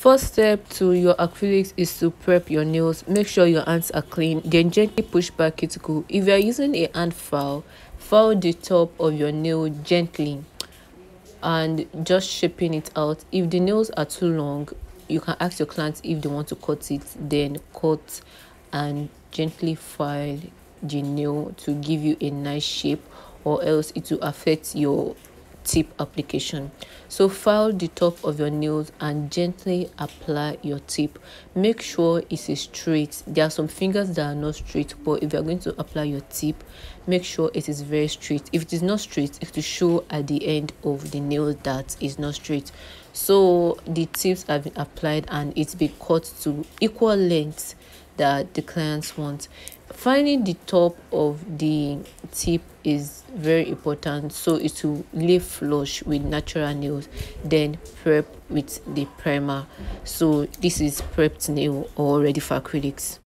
First step to your acrylics is to prep your nails. Make sure your hands are clean. Then gently push back cuticle. If you are using a hand file, file the top of your nail gently and just shaping it out. If the nails are too long, you can ask your client if they want to cut it. Then cut and gently file the nail to give you a nice shape or else it will affect your tip application. So file the top of your nails and gently apply your tip. Make sure it is straight. There are some fingers that are not straight but if you're going to apply your tip make sure it is very straight. If it is not straight it will show at the end of the nail that is not straight. So the tips have been applied and it's been cut to equal length that the clients want. Finding the top of the tip is very important so it will lay flush with natural nails then prep with the primer. So this is prepped nail or ready for acrylics